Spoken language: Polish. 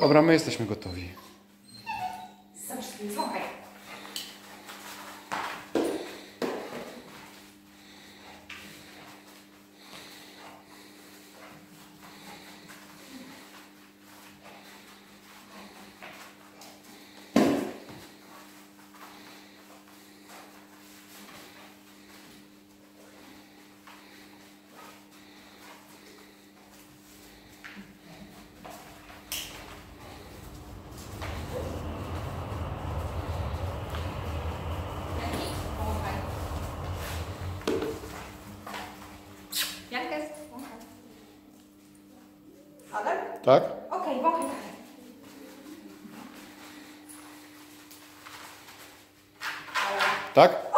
Dobra, my jesteśmy gotowi. Zobacz, słuchaj. Jak jest? Adam? Tak? Okej, wąchaj dalej. Tak?